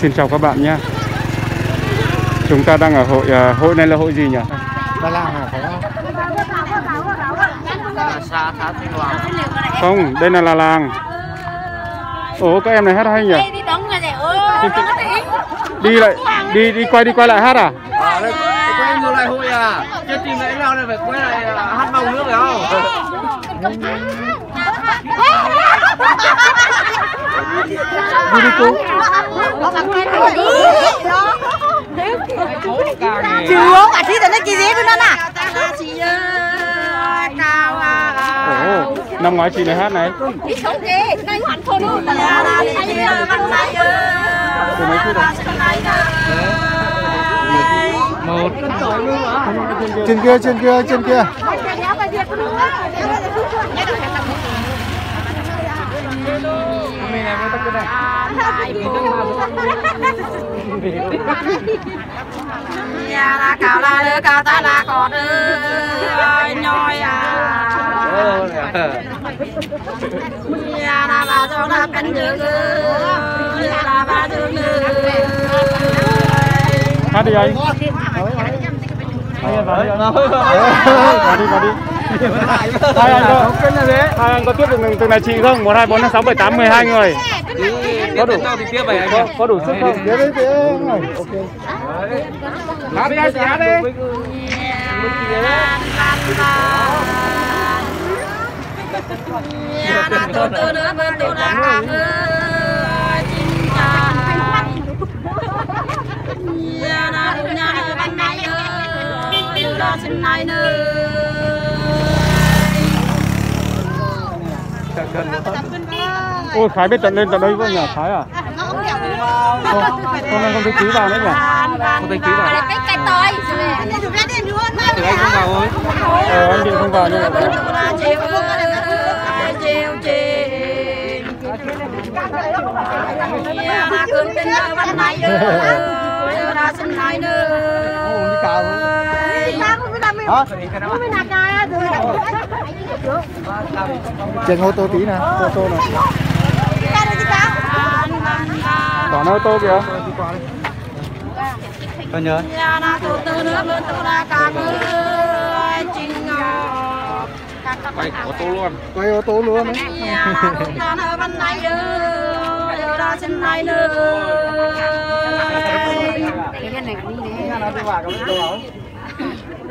xin chào các bạn nhé. Chúng ta đang ở hội à, hội này là hội gì nhỉ? Đà Lạt hả? Phải không? Không, đây là là làng. Ồ các em này hát hay nhỉ? đi lại đi đi quay đi quay lại hát à? à đây quay ngược lại hội à chưa tìm lại nào này phải quay lại à, hát vòng nữa phải không Đi đi cô. chưa à thì tao nói gì đấy nó nè Ồ, năm ngoái chị này hát này. đi sống gì nay hoàn thôi luôn mấy phút rồi? một Trên kia, trên kia, trên kia. Nhà là cao là đứa cao ta là có đứa nhoi à nhà là bà cho là cân đứa nhà là bà cho đứa Hát đi anh. Anh ơi, vào đi. anh. Vào đi, vào đi. Hai anh có, hai anh có tiếp được từng này chị không? 1, 2, 4, 5, 6, 7, 8, 12 người. có đủ thì tiếp vậy anh Có, có đủ sức không? Tiếp đi, tiếp này. Ok. hát đi hát đi tôi là cả người chinh chàng nhà là tôi nhà là bên này ơi tôi là xin này nữa Ôi Khái biết tận lên tận đây với nhỉ? Khái à? Không, nay không thấy Quý vào nữa nhỉ? không thấy ký vào. cái cái tôi từ anh không vào thôi Ờ, anh Điện không vào nhưng mà chiều ơi chiều nhà là cơn tình ở bên này ơi là xin này nữa Hả? Trên ô tô tí nè, ô tô nè. Còn ô tô kìa. tôi nhớ quay có tô luôn Quay ô tô luôn đấy. bên này ơi tôi là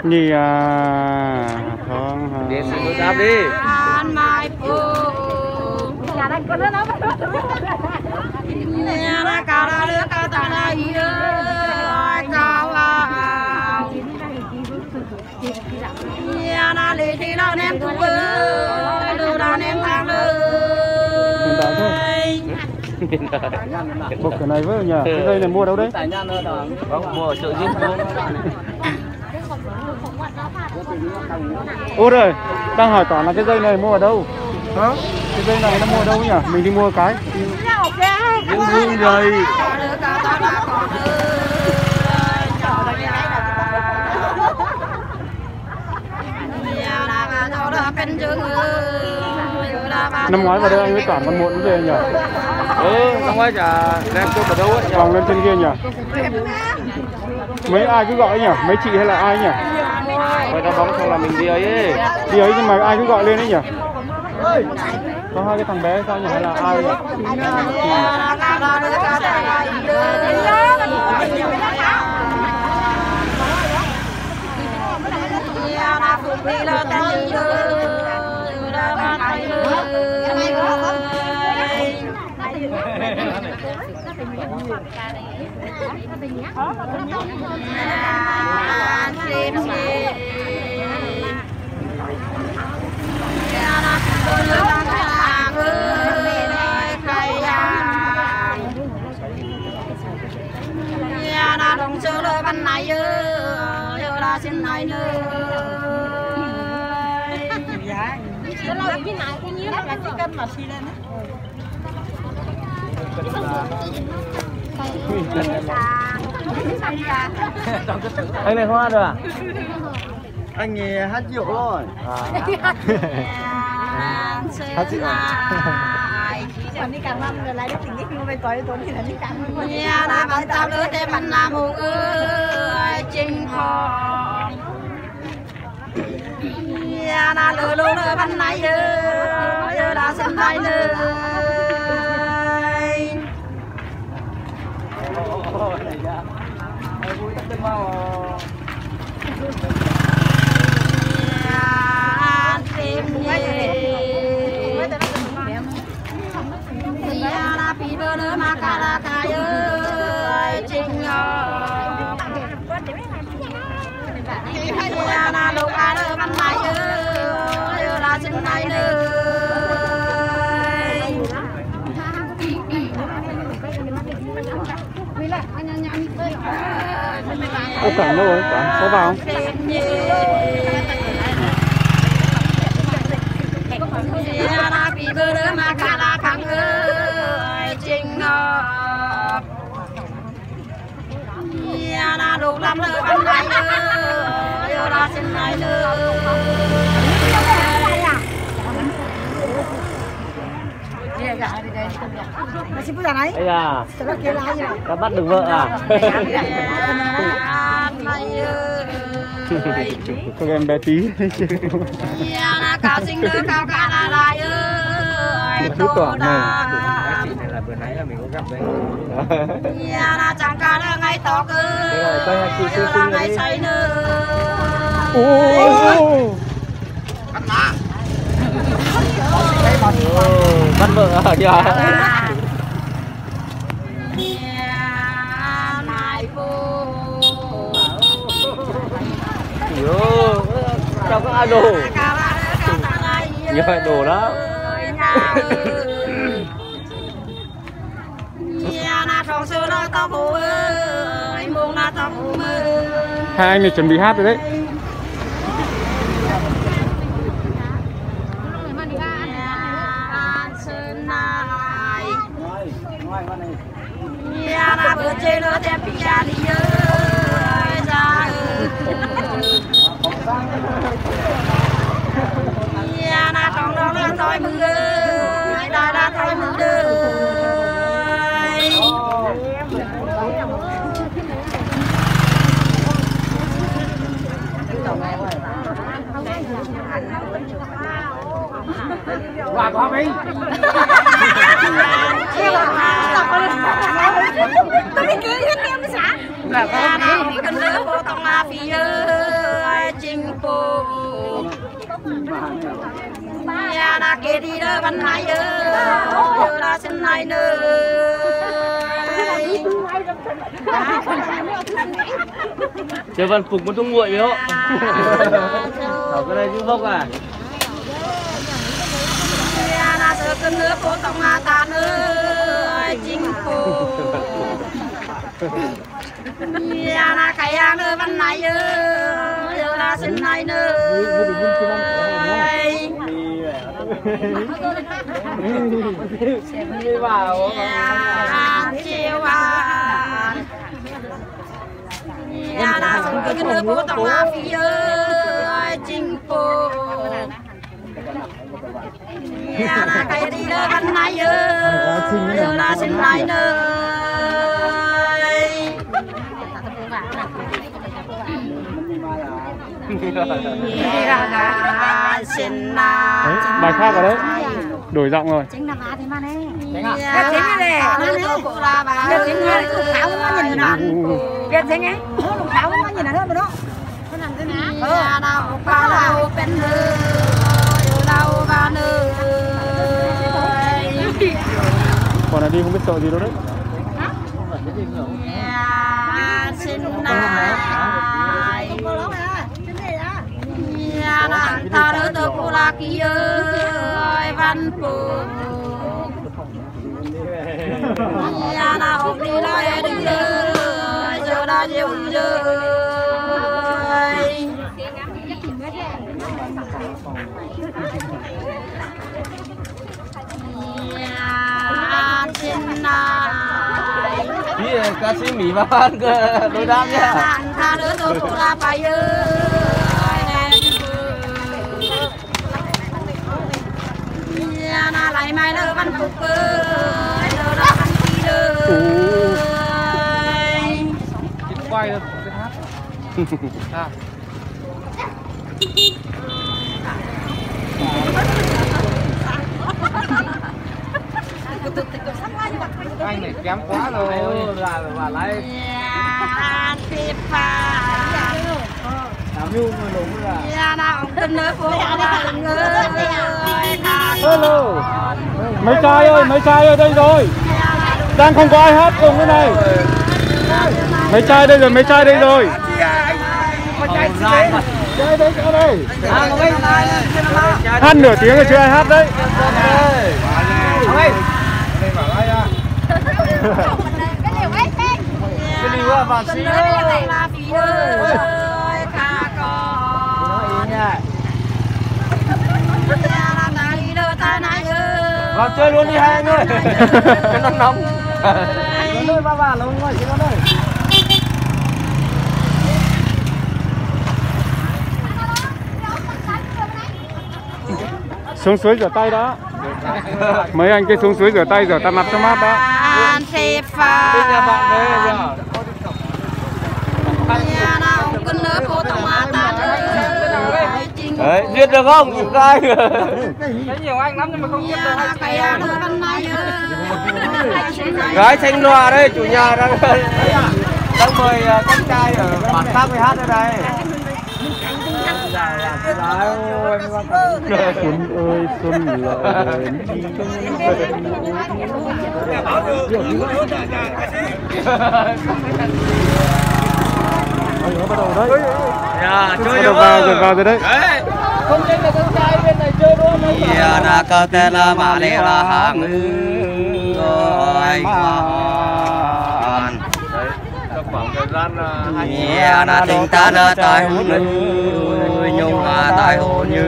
Nhì à, không. đi xin đáp đi. An mai phù nhà đang có nó nhà là cả là đứa cả ta là gì ơi cao vào. Nhà là lì thì là nem thu ơi lưu nem thang ơi Bục cái này với nhỉ? Cái dây này mua đâu đấy? vâng mua ở chợ riêng Út ơi, đang hỏi tỏ là cái dây này mua ở đâu? Hả? Cái dây này nó mua ở đâu nhỉ? Mình đi mua cái. những rồi cả là bà Năm ngoái vào đây anh với Toản còn muộn về nhỉ? ừ không phải chả đem tôi ở đâu ấy Vòng lên trên kia nhỉ? Mấy ai cứ gọi nhỉ? Mấy chị hay là ai nhỉ? Quay đá bóng xong là mình đi ấy Đi ấy nhưng mà ai cứ gọi lên đấy nhỉ? Có hai cái thằng bé sao nhỉ? Hay là ai nhỉ? nhà na đồng sơ lơ văn này ơ ơ là xin này xì lên anh này hoa rồi à Anh nghe hát rượu rồi. À? à? nhà là bạn tao đứa thế bạn làm hùng ơi chinh là lừa lừa lừa bạn là gì là ơi chinh là bạn này ơi giờ sân bay Ô, cảnh đâu rồi, cảnh có vào không? Bị bơ đỡ mà cả là khang ơi chinh ngọc Nhà là đủ lắm lời văn này ơi Yêu là xin này Ây da Đã bắt được vợ à ơi Các em bé tí. Cao sinh đứa cao cả là lại ơi. Thứ tỏa này. Này là bữa nãy là mình có gặp đấy. Nhà là chẳng cả là ngày to cơ. Là đi. say nữa Ô Bắt vợ à kìa ơi Sao có đồ Nhiều đồ đó. Hai anh này chuẩn bị hát rồi đấy Nhà là bữa chơi nó đẹp bị ra đi ơi ra Nhà là trong đó là thôi mưa ơi Đây là thôi mưa đời Quả có mấy là con bị cân lứa vô tông phi ơi chinh nhà là kê đi đó văn này ơi giờ là xin này nơi Chơi văn phục một tung nguội không? Ở cái này chứ vốc à? là sợ cân lứa vô tông là ta ơi chinh phụ nhà là cái hàng nơi văn này ơi giờ là xin này nơi Đi vào nhà chiều à nhà là sân cái nước bố tổng là phi ơi chính phủ nhà là cái đi đó văn này ơi là xin này nơi Đấy, bài khác rồi đấy. Đổi giọng rồi. Là chính là bà ơi chính là nó nhìn nó nhìn đó nào ba nào bên nữ đâu ba nữ Còn là đi không biết sợ gì đâu đấy. Nhà xin này nhà ta đỡ tôi cũng la kia ơi văn phụ nhà nào học đi lại đừng rơi giờ đã nhiều rơi nhà trên này Đi ca sĩ Mỹ và Phan cơ đối văn phục cơ Lỡ đó ăn đi đời? Quay được, cái hát À. Anh này kém quá rồi. Là bà lấy hello. Mấy trai ơi mấy trai ơi đây rồi. Đang không có ai hát cùng cái này. Mấy trai đây rồi mấy trai đây rồi. Đây đây đây đây hát nửa tiếng rồi chưa ai hát đấy. Cái liều á, bà xí là phí ơi, ca con Ya là ta đi đâu ta nói ơi vào chơi luôn đi hai anh ơi. Cho nó nóng. Nơi ba bà chị con ơi xuống suối rửa tay đó. Mấy anh kia xuống suối rửa tay rửa tay mặt cho mát đó. Bạn đấy giết được không? Những ai thấy nhiều anh lắm nhưng mà không giết được là này ơi gái xanh loa đây chủ nhà đang đang mời ờ, con trai ở bản khác về hát ở đây. Xuân ơi xuân bắt đầu đấy dạ bắt đầu vào rồi vào rồi đấy không chơi là con trai bên này chơi luôn đấy Ia na cơ tê la ma lê la hàng ơi hoàn đấy trong khoảng thời gian ờ, hai Ia na tình ta na tai hôn ơi nhung à tai hôn như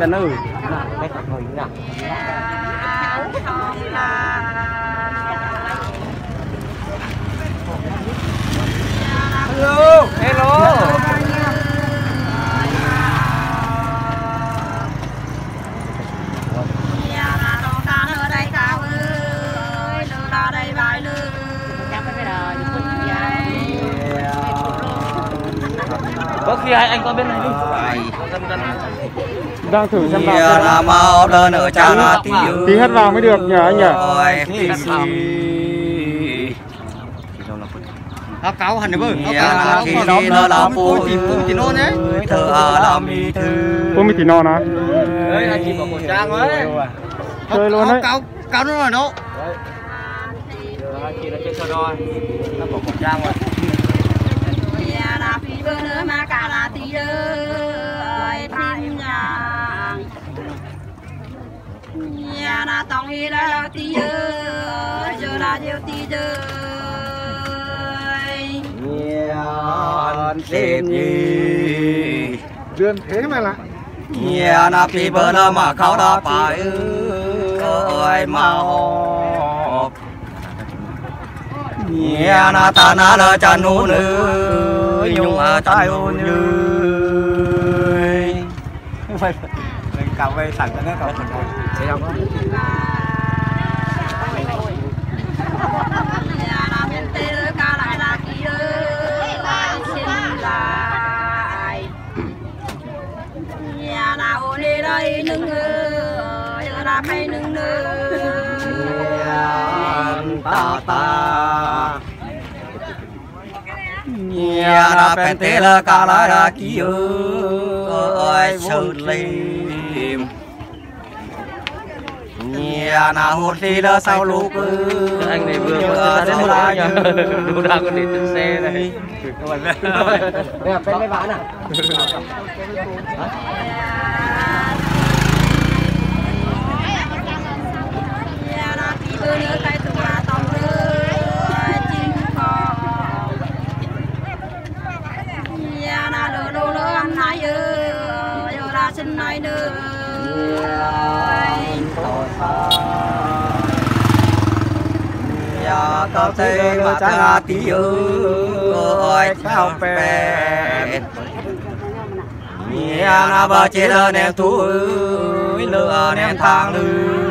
tên ơi cái thật hồi nào hello hello Ya là đồ ta ở đây cao ơi Lừa ra đây bài lừa Chắc phải rồi có khi hai anh qua bên này đi. Đang thử xem vào na mau đơn ở tiêu tí hát vào mới được nhỉ anh nhỉ Áo cáo hẳn bơ. Ia na khi đi nó là phụ chỉ nôn đấy. Thơ à là mi thư. Cô mới thì non á. Đấy anh chị bảo khẩu trang ấy chơi luôn đấy. cáo cáo nó là nó. Chị là chơi sơ đo nó bỏ khẩu trang rồi. Nữa mà cả là tí ơi Thiên nhàng Ya là tông hi là là tí ơi Giờ là điều tí ơi นเทีเดือนเทมาละเฮียนาพีเบอร์ลมาเขาดาไปเอ้ยมาหอบเฮียนาตานาละจันูนื้อยุงอาตายอุ่นยืนไปเก่าไปสั่งกันน่ก่อนเสียง ơi Giờ là phải nâng nơi ta ta Nhà na pen tê la ca la ra kia ơi sự lim Nhà na hốt đi la sao lúc anh này vừa có ra đến một lá nhá đủ đang có đến trên xe này. Đây là bên mấy bạn à? Ya là tí bơ nữa cái tụi là tông ơi Chinh con Ya là đồ đồ đồ ăn này ơi Giờ là xin này nữa Nhà ta tê mà cha tí ơi sao bè Nhà na ba chế lơ nèm thú lừa nèm thang lười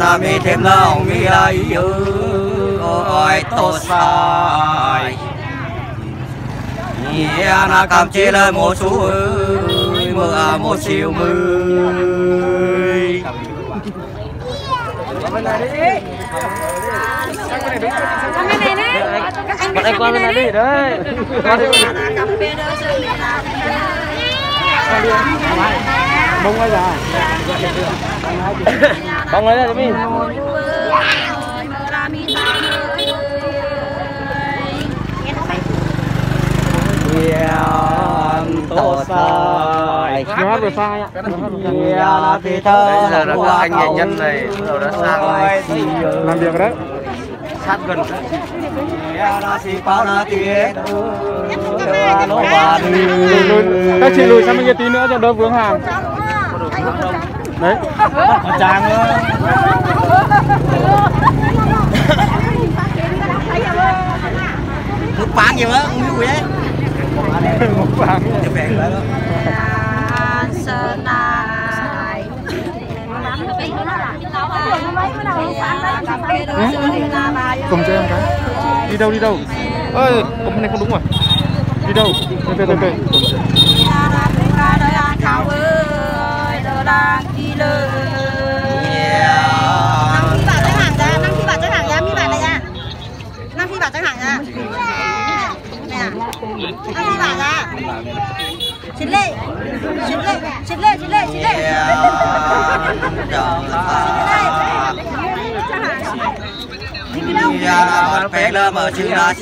na mi thêm lao mi ai ơi tô sai nhà na cam chế lời một số mưa một chiều mưa bên này đấy. Anh Bọn anh qua bên này đi đấy. Qua đi. Bông ra Bóng lấy ra cho mình. Hát vừa sai ạ là Bây giờ là các anh nghệ nhân này đầu đã sang rồi. Làm việc đấy sát gần. Là là các chị lùi sang bên kia tí nữa cho đỡ vướng hàng đấy Chàng ơi Nước bán nhiều á, không vui ấy một vàng Chụp vẹn lại đó Sơn cùng cho em cái đi đâu đi đâu ơi cái này không đúng rồi đi đâu từ từ từ từ Năm phi bảo chắc hàng ra, năm phi bảo chắc hàng ra, mi bảo này ra. Năm phi bảo chắc hàng ra. Năm phi bảo ra. Chín lệ. Chín lệ, chín lệ, chín lệ, chín lệ. Con bé lơ chữ là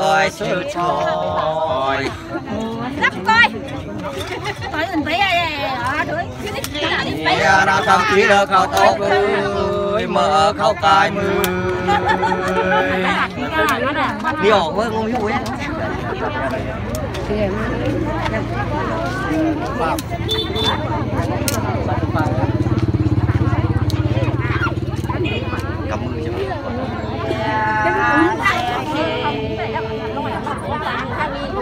ơi trời. Coi ẩn thấy à, à, đối. Thằng chỉ lơ khao tốt ơi mở khao cài mưa điều với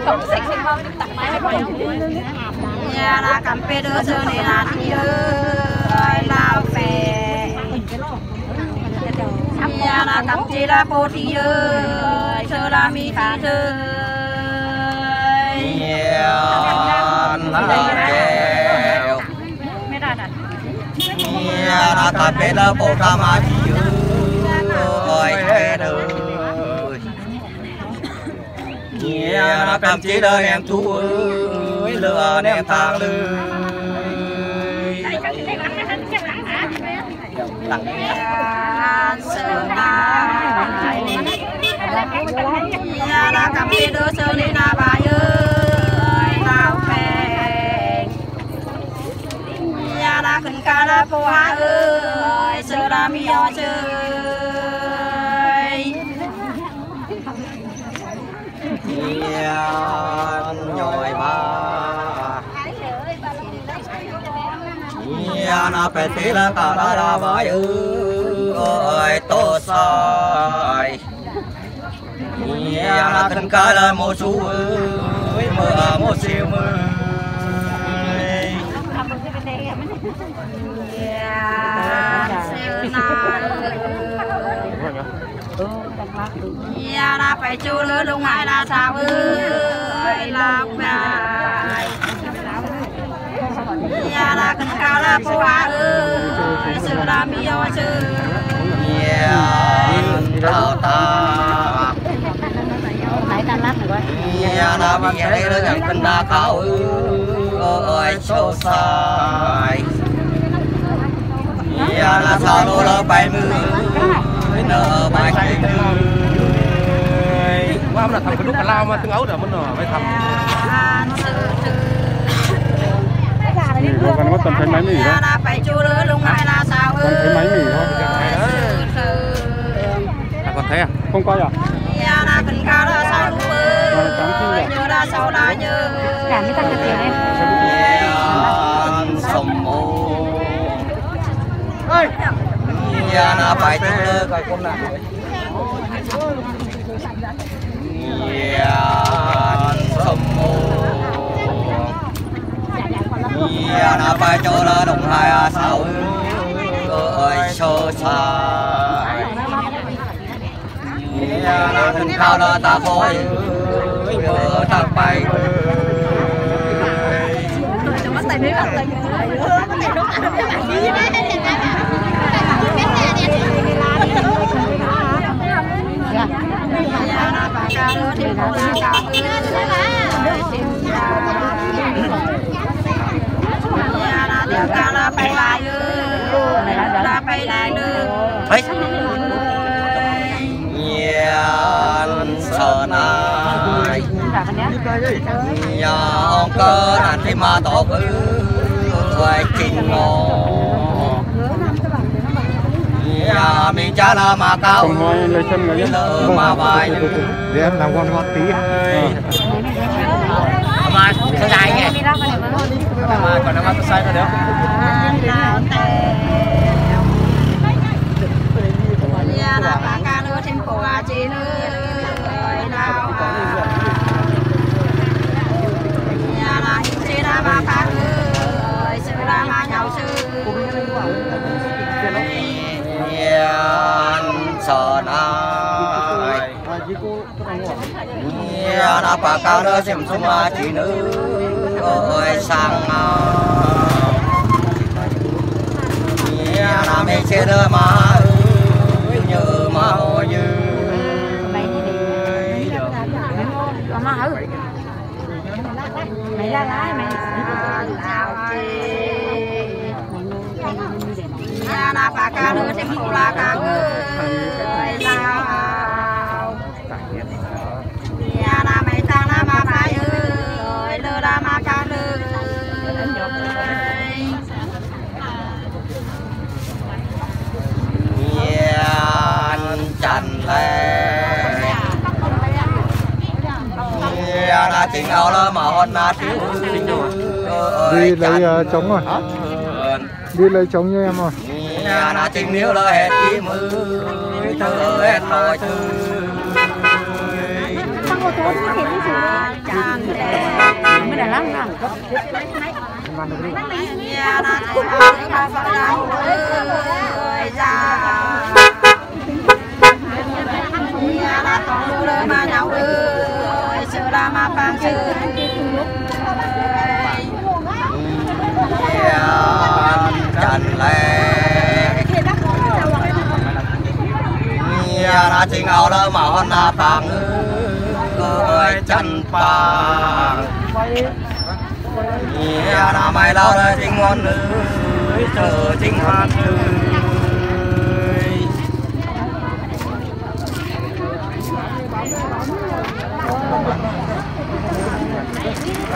ngon vui á cầm mưa cho Nhà là cầm bê đỡ sơ này là đi ơi lao phè Nhà là là bố thì ơi sơ là mi khá thơ Hiền là kèo Hiền là cà phê là bộ cà mà chỉ ơi Hiền là cầm chỉ đời em thú ơi lừa em thang lưới. Sơ Nhà là cầm bê đỡ sơ này là bà ơi lao phè Nhà là khẩn ca là bố ơi, sơ đã mi ơi chơi. Nhồi ba Hiền phải thế là cả đó là bởi ơi tô sai Hiền cần thân là một chú ơi mưa một siêu mưa là phải chú lứa lung ai là sao ơi là bài Nhà là cần cao là bố ơi sự là mi ơi sự Hiền đào ta Hiền là bằng nghe đây là gần cần đa cao ơi sâu sai Hiền là sao lô lơ bay mưa nở bay cây nươi lắm là thằng cái lúc mà lao mà tương ấu rồi mình rồi phải thầm. Còn mất tầm thấy máy mì đó. Phải chú lứa lúc mai là sao ư thấy máy mì đó. À còn thấy à? Không coi à? Nhớ ra sau đó nhớ cảm thấy tăng cái tiền em sông mô ơi giờ nó phải chú lứa coi cũng là Nhà phải cho lơ đồng hai à sao ơi xa, là thân cao là ta khói ta bay tay đi, bắt tay đi. Bắt tay đúng ăn đi đấy. bay lại bay ấy nhiên sợ nai nhà ông cơ đàn thì mà tổ cứ quay kinh ngô mình cha là mà cao. Không nói lời chân người nhé. lỡ mà bài để em làm con ngọt tí mà cái này nghe mà còn nó mà tôi sai rồi đó na pa ca cao nữa xem xuống mà chị nữ ơi sang nhiên là mẹ chết nữa mà ơi nhớ mà hồi dư mà hử mày ra lái mày nào chị nhà là ca nữa xem cổ là ca là chính áo là mà hôn na thiếu đi lấy ờ, trống rồi. đi lấy trống như em rồi nhà na chính nếu là hết đi mưa thơ hết nói thư mới đã lắm nè. Nhà là chị ba phải đâu ơi ra nhà là con là mà bằng sự chành lệ nhà na chính áo là mà hôn na bằng ơi chân nhà na mày lao là chính ngon nữ chờ chính hoan nữ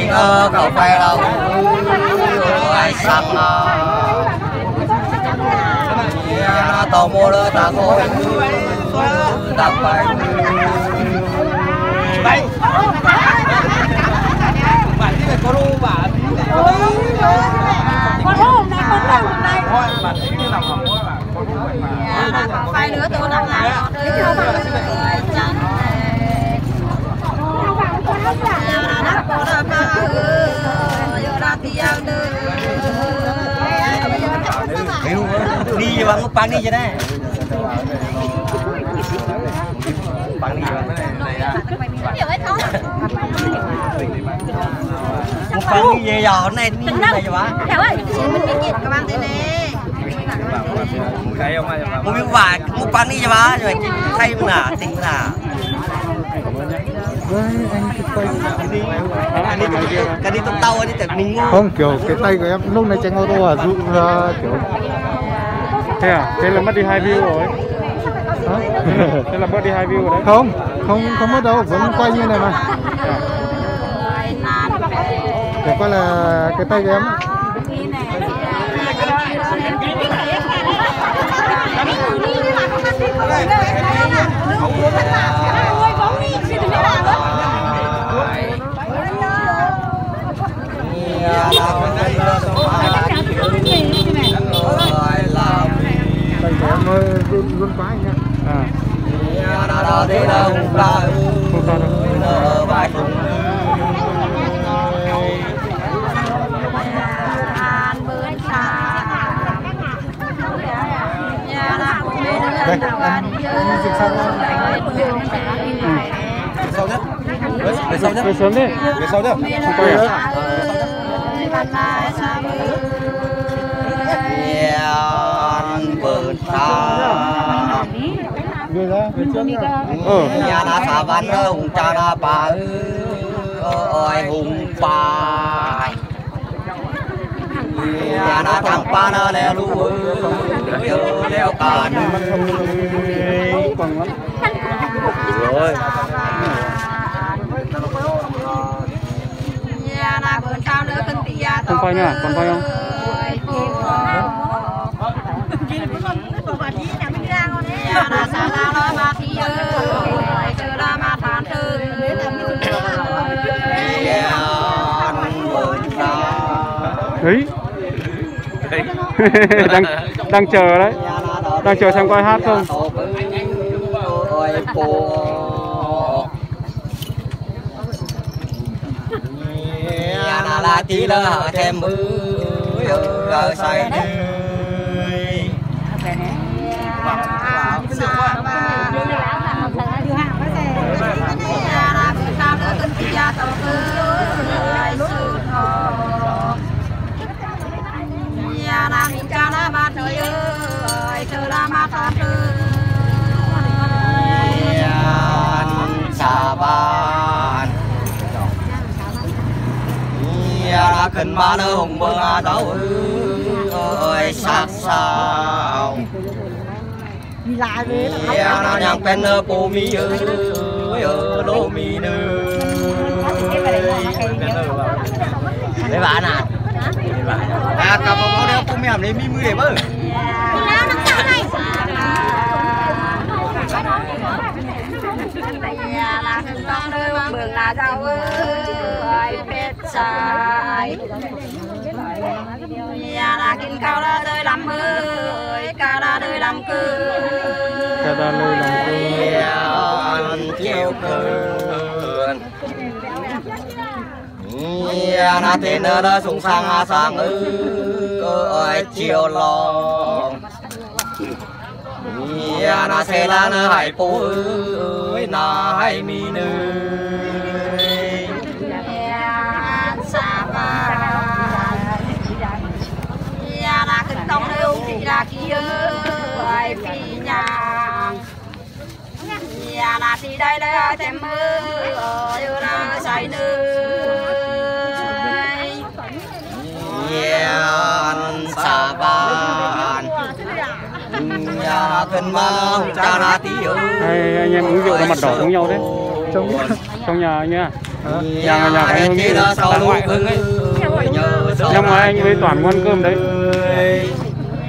nhà chính ơ cậu phải đâu ai nhà tàu mua lỡ ta có ta phải Đấy. Bạn đi về có lô bà tí này có lô. con hôm nay con hôm nay Thôi, bạn ấy như nào mà mua bà có lô vậy mà. con phải nữa tôi nằm lại nó đưa ơi chân nhà đi bằng bằng đi cho này. Bằng đi bằng. Một bằng đi về giờ này đi này cho bà. Theo ơi, mình đi gì các bạn thế này. Một miếng vải, một bằng đi cho bà rồi thay mà là là. Anh đi cái đi tông tàu đi tại mình ngu. không kiểu cái tay của em lúc này tránh ô tô à dụ ra kiểu Thế à? Thế là mất đi hai view rồi. Thế là mất đi hai view rồi đấy. không không không mất đâu vẫn quay như này mà để coi là cái tay của em. Hãy subscribe cho kênh Ghiền Mì Gõ Để không bỏ lỡ Thầy của em ơi, luôn quá anh ạ. à Không sao đâu. Đây, em, dịch sang về sớm đi về sau nhá. không quay à Về ra, về trước nhá. ờ nhà na sa văn hùng cha na bà ơi hùng bà. Nhà na thằng pa na leo lu leo lắm rồi không quay nữa à? còn quay không đấy đang đang chờ đấy đang chờ xem coi hát không la tí hở thêm mưa ở say nơi sa ban ya cần ma nơ hùng mơ đâu ơi sắc sao. Ya na nhang pen nơ po mi ơi ơ lô mi nơ đấy bạn à? À cả một con đeo cũng mềm đấy mi mươi để bơ. Dạ, là hưng con đưa mường là giàu ơi biết sai nhà là kinh cao đã rơi làm mưa cao đã rơi làm cư Ca đa lơi làm cơ chiều cơn na tên nó sung sang a sang ư ơi chiều lòng na xe la na hải phố ơi na hải mi nữ thì đây đây ơi thêm mưa. Như là say nơi sa ban nhà cần ma cha na tí anh em uống rượu mặt đỏ giống nhau đấy Trông trong nhà anh nhá nhà nhà nhà cái sau bà lũ ngoại cưng ấy. năm ngoái anh với toàn ăn cơm đấy.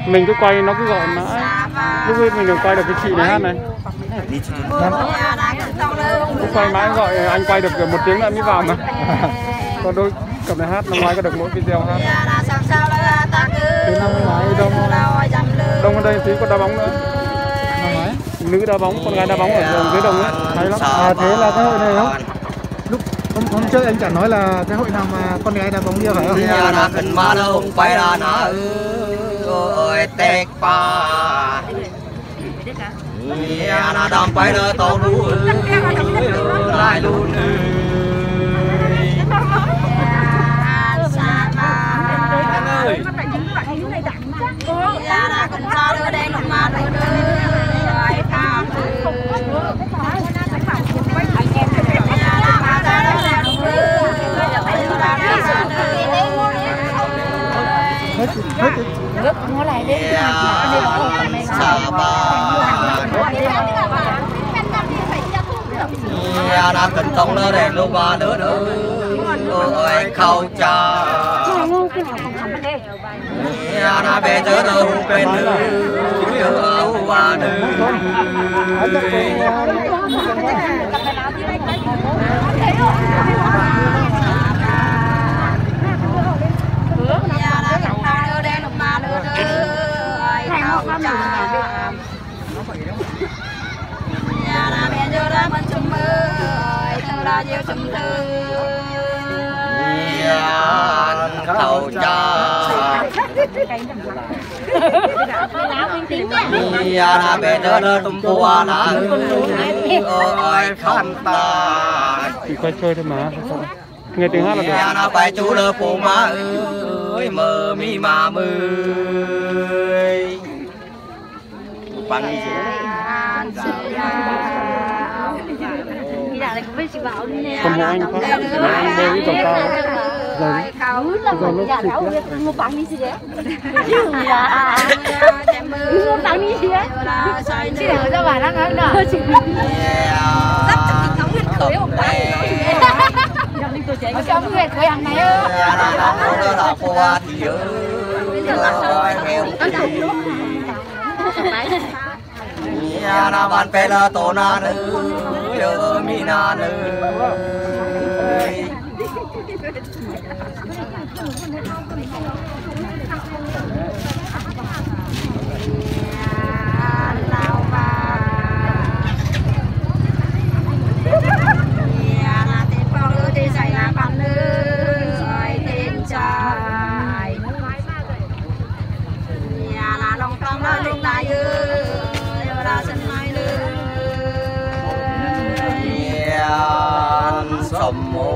mình cứ quay nó cứ gọi mãi lúc ấy mình được quay được cái chị này hát này. Cứ quay mãi gọi anh quay được một tiếng nữa mới vào mà. Còn đôi cặp này hát năm ngoái có được mỗi video hát. Thế năm ngoái đông. Đông ở đây tí có đá bóng nữa. Nữ đá bóng con gái đá bóng ở dưới đồng ấy. Hay lắm. À, thế là cái hội này không? Hôm, hôm trước anh chẳng nói là cái hội nào mà con gái đá bóng bia phải không? nhà na cần ma đâu quay ra na ơi tết pa. Nhà na đam quay nó tàu lũ lại luôn nhà là kinh sao đưa đây lúc mà đưa đưa rồi cao từ nhà là mà ra đó là đúng đưa bây giờ là đi sao Hết, hết, hết. sa nhà na cần tông nó để lúc ba nữa nữa ơi khâu cha nhà bé giờ đâu bên nữ yêu hoa nữ nhà đã thằng ta đưa đen lục mà đưa đưa nhà đã bé giờ đã mình chung mơ thơ đã yêu chung thơ Yan khẩu cha Yan bé đưa đâu tum tua na ôi không ta Chỉ quay chơi thôi mà. Nghe tiếng hát là được. Yan phải chú lơ phụ ma ơi mơ mi ma mười bằng gì Không có anh phát. Anh đều cái tổng cao. Rồi. Rồi lúc xịt một bằng một chị để cho bà đang nói nữa rất khởi một bằng Trong người khởi hàng này ơ na ban pe la to na nữ yo mi na nữ Sầm mô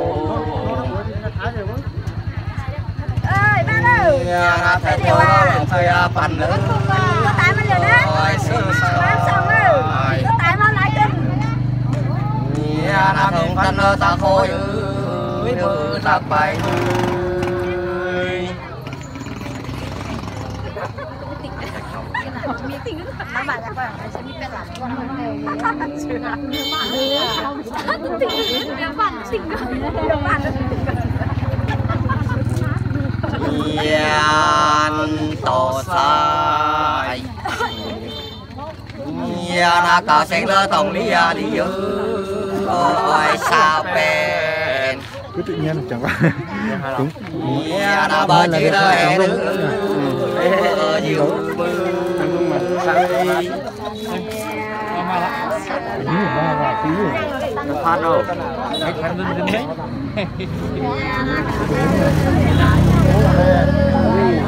ơi ba ơi Yan na thay to na thay a pan nữ có tại mà Ôi sơ bán xong sơ có tại mà lại kinh Yan na thùng thân ta khôi ơi nữ lạc bài ơi nó bảo là bạn sẽ bị cái làm con Yan to sai Yan na cả sen lơ tổng lý à đi ư Ôi bên cứ tự nhiên chẳng qua đúng Yan na bờ chỉ lơ hẹ mưa phát đâu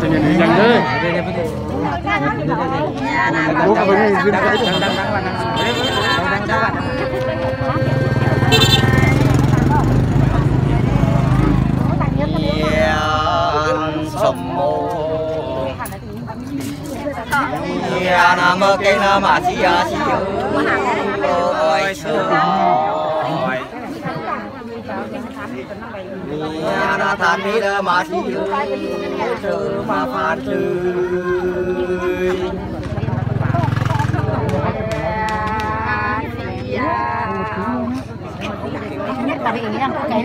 Cho nên đi dần đấy. bố có vấn đề duyên cái chẳng Yan sầm mô Yan na mơ cây na mà chi à chi ơi sơ Yan na than mi na mà chi ơi sơ mà phan chơi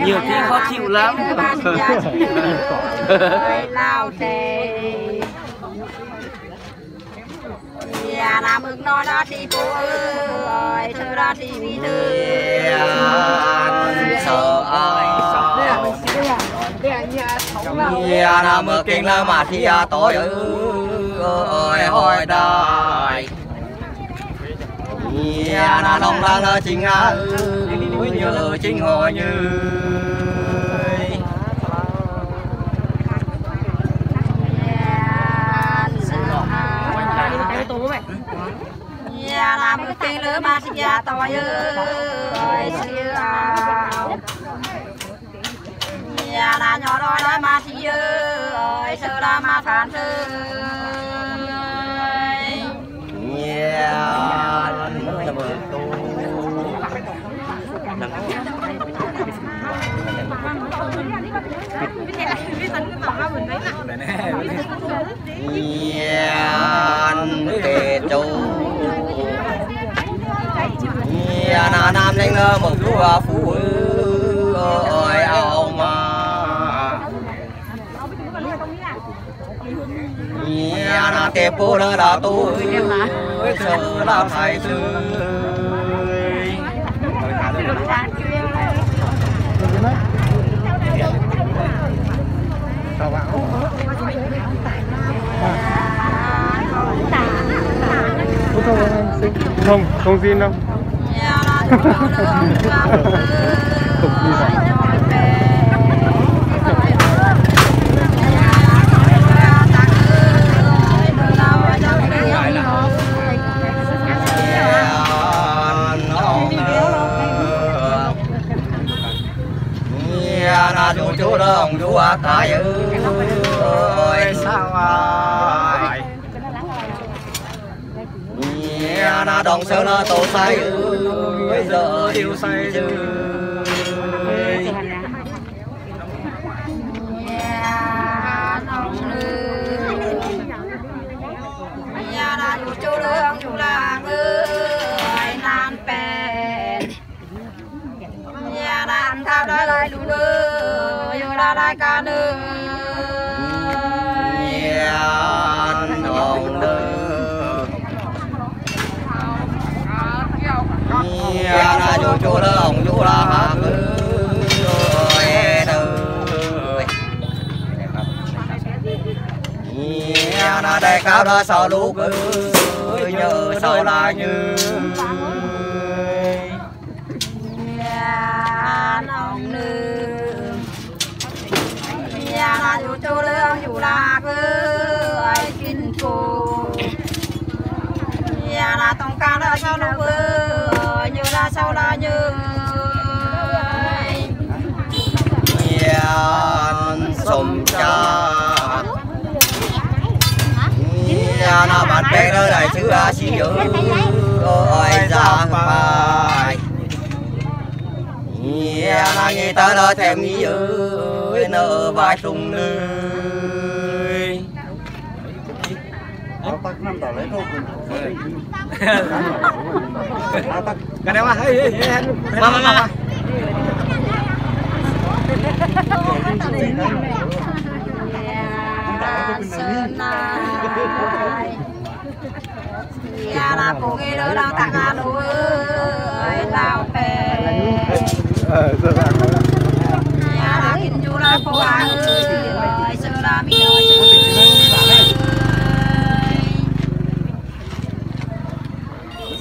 nhiều khi khó chịu lắm. Lao tề nhà làm ước nó đã đi phố ơi thơ đã đi vì thư. Yan sợ ai Yan na mơ kinh na mà chi à tối ơi hỏi đại na đông la la chính á nhớ chính hỏi như nhà làm ước kinh lứa mà sinh nhà tôi ơi xưa. Nhà là nhỏ đôi đã mà thì ơi sơ là mà phản thư. Yan na nam lên một lúa à, phú ơi ao mà na tiệp cô đó là tôi sợ là thầy sư Không không xin. đâu không xin đâu na chú chú đồng chú à ta ơi sao ai na đồng sơ na tổ sai ơi giờ điều sai chứ nhà là chủ chủ đường chủ là người nan bè nhà đàn thao đó lại đủ nữ yêu đã lại cả nữ Nhiên đồng nữ Nhiên là chú chú đồng chú là hạ ngư ơi đời Nhiên là đây cao đó sao lúc nhớ sao là như. Nhà nông nữ nhà chủ chủ đường chủ là người kinh cô nhà là tổng cao là sao nó là sao là như Nhiên sum cha. Nhiên là bạn bé đó đại sứ A Sĩ ơi ra bài Nhiên là người ta đó thèm nghĩ ơi nợ vai sung nơi. Cái này mà, hey, Gak hey, Mà hei hei. sơn mama. nhà là cô nghe đỡ đang tặng à đuôi lao bè là kinh chú là cô à ơi sơn là mi ơi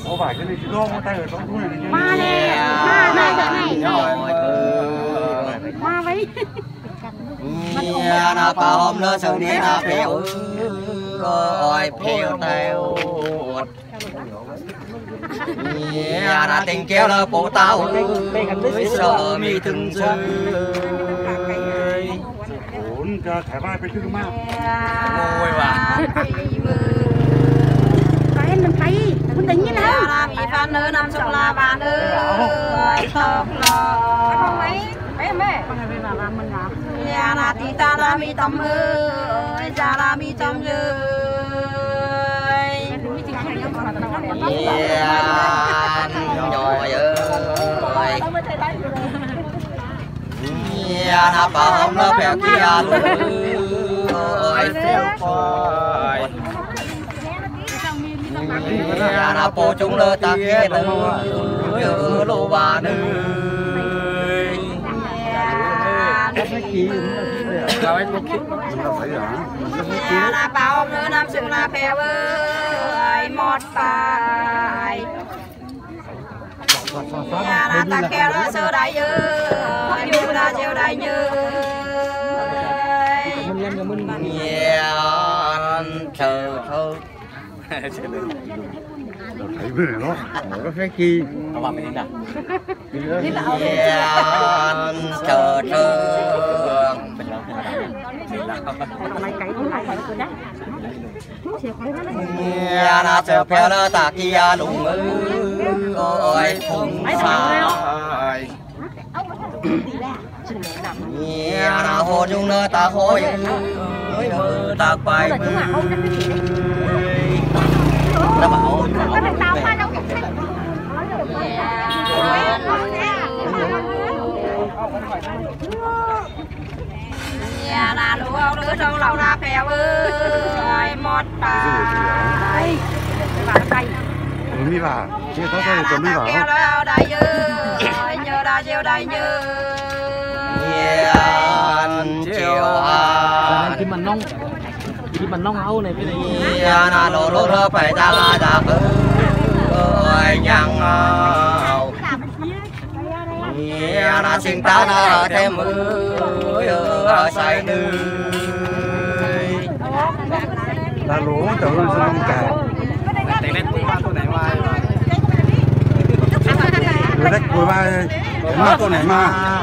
có phải cái này chị đo tay ở trong túi này chứ. Ma nè ma này này ma vậy. Nhà na pa hôm nữa sau đi na phiêu ôi phiêu theo Nhà na tình kéo là bộ tao ơi sợ mi từng rơi. โหนจะถ่ายบ้านไปชื่อมาก Ôi bà. Phải em mình phải quân tính như nào là bị phan nữ năm chục là bà nữ tóc lò không mấy mấy em ơi nhà là tí ta là mi tâm ơi ra là mi tâm ơi Nhồi ơi Nhà na pa hôm nữa phiêu kia luôn ôi phiêu phôi Nhà na po chúng lơ ta kia nữ Nhớ lô ba nữ nhà là bao nữ năm sự là phèo ơi một bài nhà là ta kia là sơ đại như như là đại như Nhà chờ thấy về nó Có phép chi. Nhà chờ thơ Nhà na chờ phèo lơ ta kia lùng ơi Ôi phùng sai Nhà na hồ chung lơ ta hôi ơi ta quay Nó bảo nhà là lũ ông đứa trong lòng là phèo ơi một bài mi vào Chị có sao cho mi vào đó đại như nhớ đã chiều đại như nhiên chiều an Kim Mình Nông Kim Mình Nông Âu này cái này là lô lô lô phải ta là ta cứ ơi nhang là sinh ta là thêm mưa ở say nơi Là lúa sông Đông Cà Rồi đấy, cuối ba Ma con này ma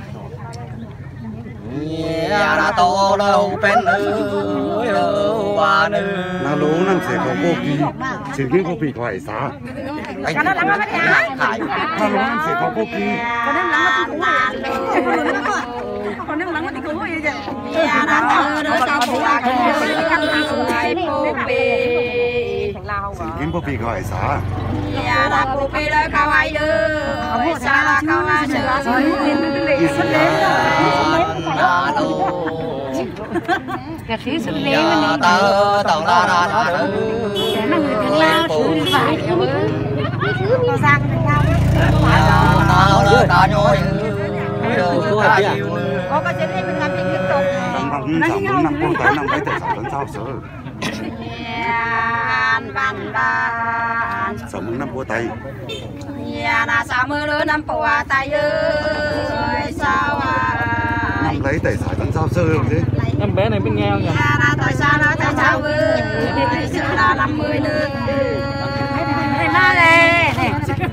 ma ta ư đứa trong lòng là cha ơi Phát trực tiếp Long chào con này ma Con ba con này ma đấy nhà là cùi mà là tô này ư mà là cây này mưa nhiên là lô nhà tớ thì có là cả ngư ơi đâm chàng nhà là tô đâu bên nữ và nữ Là lúa năm sẽ có cô kỳ Chỉ những cô kỳ khỏi xá anh nó lắm cái này khải Là lúa năm sẽ có cô kỳ còn em lắng nó thì cũng còn em lắng nó thì cũng vậy nhà là tớ đứa trong lòng là cây căn hàng ngày bố bì Chỉ những cô kỳ khỏi xá nhà là bố bì là cao ai ư xa là cao ai sửa là lô Cả thứ nhà tớ tổng ra là là nữ mà người thằng lao thứ đi phải có sang thì cao nào là ta nhoi có cái chuyện này mình làm tình tiếp tục. Năm bằng sáu bốn năm cô tới năm đấy tại sao vẫn sao sợ. Sáu bốn năm cô tay Ya là mưa lớn năm bùa tay ơi. Sao à Lấy tại sao vẫn sao sơ rồi thế Em bé này bên nghèo nhỉ Ya là tại sao nó tại sao Sự là năm mươi nữa Này ma này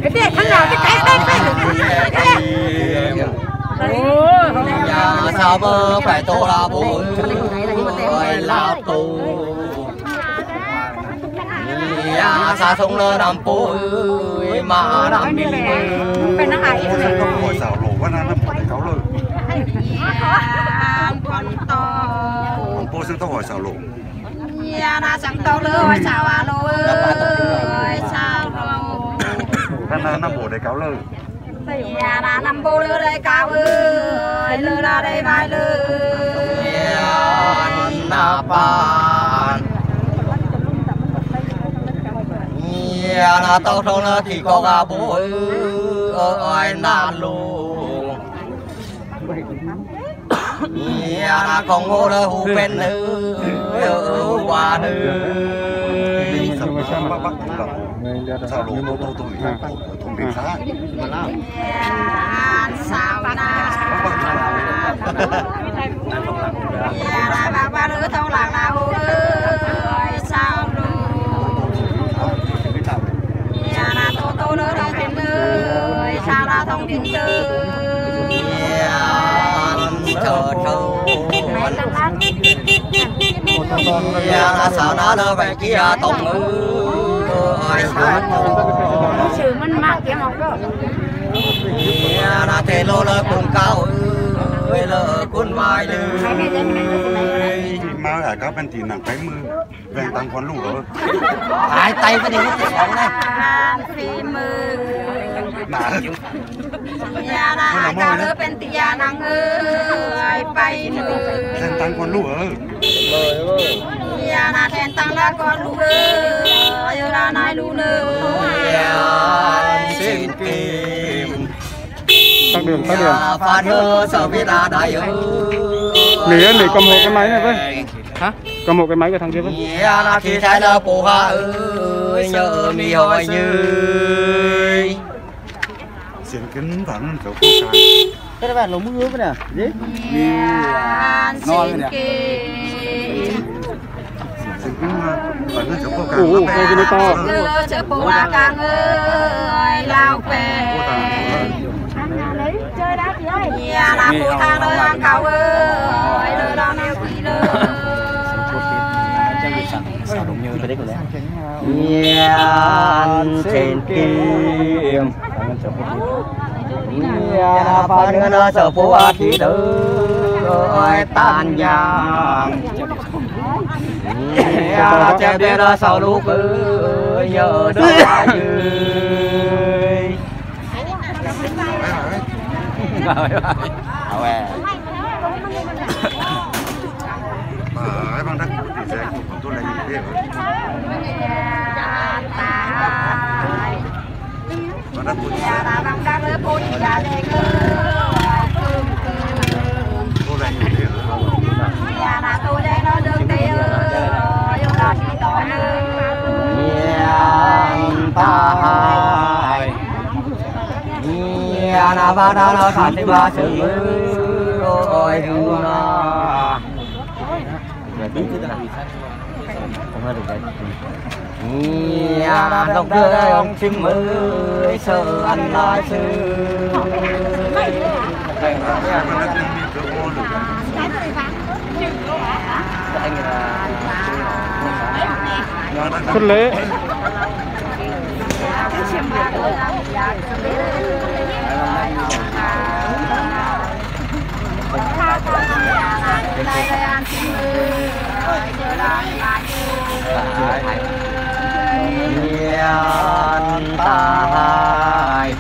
Cái tiền thằng nào cái cái cái sao mơ phải tô là bố ơi là tù nhà sao không lơ nằm bố ơi mà nằm đi Phải nó hại không hỏi xảo lỗ quá năm bỏ để cáo lời bố con tóc hỏi sao không hỏi xảo sáng tóc là hỏi sao à lô ơi sao đâu Năm năm năm bộ để cáo lời Nhà na năm bố lứa đây cáo ơi lứa ra đây vai lứa na pan nhà na tao trong là thì có gà bố ơi na lu là con ngô là hú bên nữ qua nữ. Sao lỗ tô tô tô Tôi thông tin xa sao na ba lạc sao tô tô sao thông tin tư trâu nhà là sao nó lơ về kia tông ngư ơi sao sự mình mang cái mọc đó nhà là thế lô lơ cùng cao ơi lơ cùng vai lư. Mà ở các bên thì nặng cái mưa Vẹn tăng quán lũ rồi. Hai tay cái điều nó sống này phi mơ Nạ nhà cao lứa bên tia năng ơi bay nữa Vẹn tăng quán lũ ở nhà là thèn tăng là con lũ ơi là nai lũ nhà xin kim Tắt đường, tắt đường nhà pha thơ sợ biết là đại ơi Nỉ, nỉ cầm hộ cái máy này với Hả? Cầm hộ cái máy của thằng kia với nhà là khi thái là bố hà ơi nhớ mi hỏi như Kính vẫn chỗ cô càng Cái bạn lồng mưa cái nè. Nhà Ngon kỳ. Cô càng Ủa, cái này to. chợ bố là càng ơi lao về. Cô chơi đó chị ơi. Nhà là phụ thang ăn cầu ơi nơi đó neo khi nơi Nhiên trên kim Nhiên phá nữa nó sợ phú á thì ơi tan Nhiên chém đế nó sau lúc nhớ đó dưới. Rồi rồi Mà bằng đất thì sẽ của tôi là như thế rồi. Bằng đất của nhà là bằng đá lưới bún nhà đề cơ tôi là như thế rồi. nhà là tôi đây nó được tiêu yêu đó chỉ tôi Nhiên tai Nhiên na ba da na sa ti ba sư ôi hương na Nhiên đồng đưa ông chim mới sợ ăn lại sư Xuân lễ Nhiên tai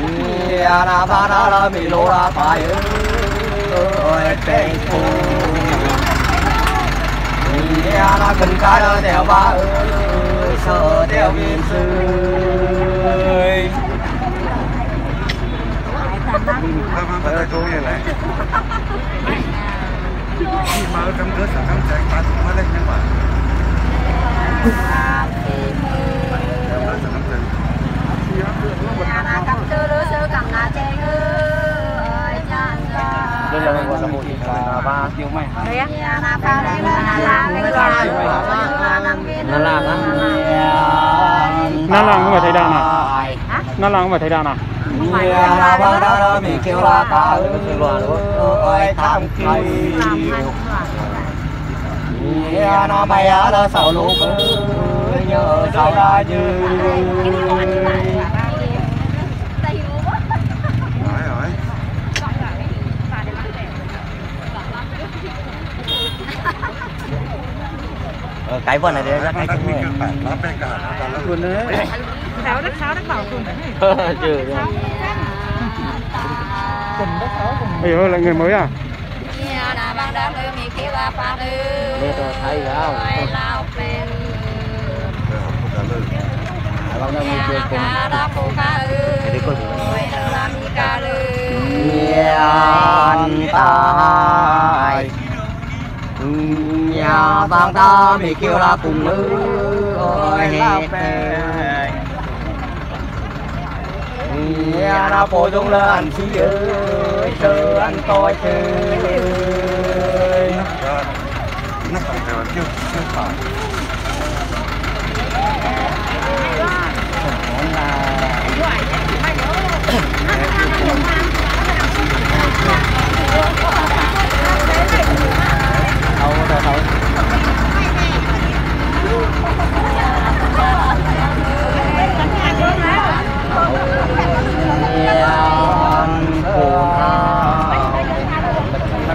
Nhiên na ba da la mi lô la phải ơi trên phố Nhiên na cần cái đó đèo ba ơi sợ đèo biên sư Các bạn phải tôi như này. Khi mà ở trong cơ sở khám chạy ta cũng mới lên nhưng mà nó làm á Nó làm không phải thầy đàn à? Nó làm không phải thầy đàn à? Nhà là ba đó mình kêu là ta ơi tham kỳ nó bay ở đó sầu lũ nhớ sầu ra như Hỏi hỏi. cái vần này đấy là cái Bằng đất chung mình này cứ phải lá bè cả nó ta lớn. Xuân lễ Ây ơi, lại người mới à? Đá lưới mi kêu là pha lưới Đây tôi thấy không? lao đó mi cá lưới Nhiên tai Nhà vàng ta bị kêu là cùng nữ ôi hết Nhà nó bố dung là ăn chi ơi Sợ ăn tôi chơi Rồi. Nó còn phải theo tiêu tiêu phải.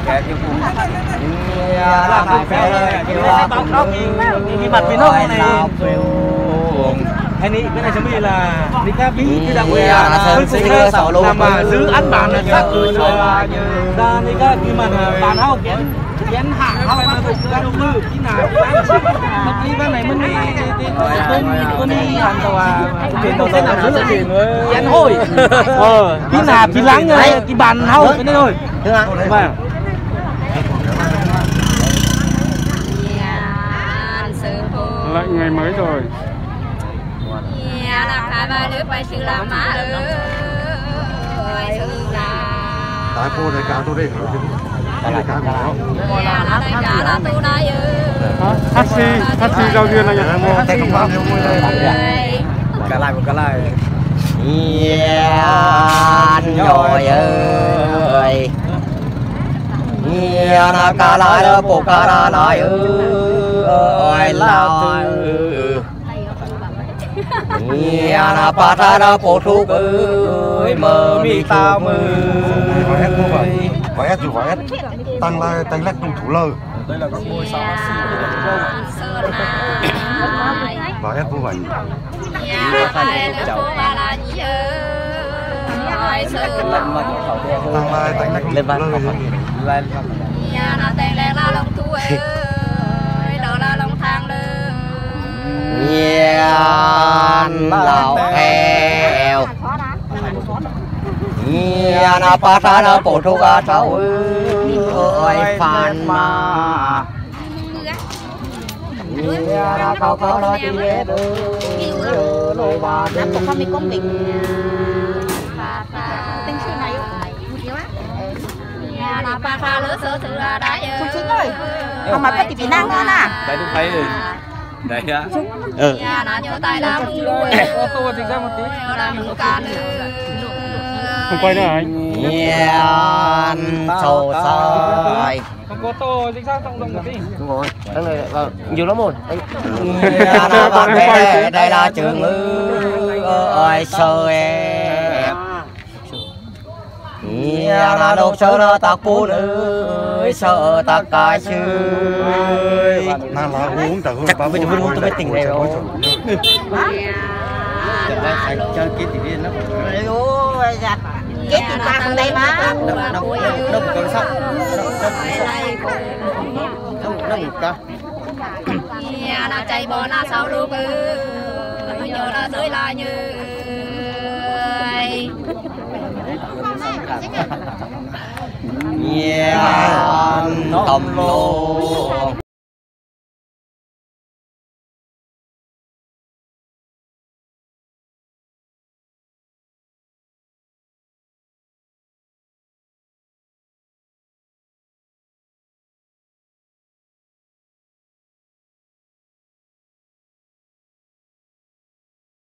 Đâu đâu đâu làm phải phèo rồi kêu là bóng đó cái mặt pin này. Hay ní, cái này chuẩn bị là đi ca bí cái đặc biệt là là làm mà giữ ăn bản là sắc rồi là ra đi ca cái mà bản hao kén kén hạ hao mà tụi cái đầu tư cái nào mà cái bên này mình đi đi mình đi ăn tàu à tiền tàu tàu giữ là tiền kén hồi ờ cái nào cái lắng cái bàn hao cái này thôi. Đúng không? vâng nhà sư Lại ngày mới rồi. Nhà là pha ba lưới quay sư là má ơi. Tại cô này cao tôi đây hả? Cái này cao của nó. nhà là đây cả là tu đây? Taxi, taxi giao duyên là nhỉ? Tay không bao nhiêu ơi Cả lại một cái lại Yeah trời ơi. Nhà na ca la đó bộ ca la nói ơi lao Nhà na pa tha đó bộ thu ơi mơ mi tao mơ hết dù hết Tăng lại tay lách trong thủ lơ. Vài hết mua vậy Tăng lại tay lách trong thủ lơ Nhiên lão heo Nhiên na pa tha đó bộ thu ca cháu ơi phan ma Nhiên na cao cao đó đi hết ơi Lôi ba đi có mi công bình Tên sư này Nhiều á nhà nó ba pha lứa sơ thứ là đá ơi Chú chính ơi Ông mà có tỷ năng Đấy thấy rồi. Đấy á. nhà nó nhớ tay là mùng lùi Ô tô chính ra một tí. nữa. Không quay nữa anh? Nhiên sầu soi Không có tô chính xác trong đồng một tí. nhiều lắm rồi. Là bạn bè đây là trường ơi sơ em. Nhà là độc sơ nó tạc bún ơi sợ tạc cái chứ Na là uống trời chắc bây giờ vẫn muốn tôi mới tỉnh này rồi Chơi cái tỷ viên nó. Ôi giặt Chết thì ta không đây má. Đâu đâu có sắp. Đâu đâu cả. nhà nó chạy bò nó sau lúc ơi nhớ nó dưới là như Nhiên tầm lô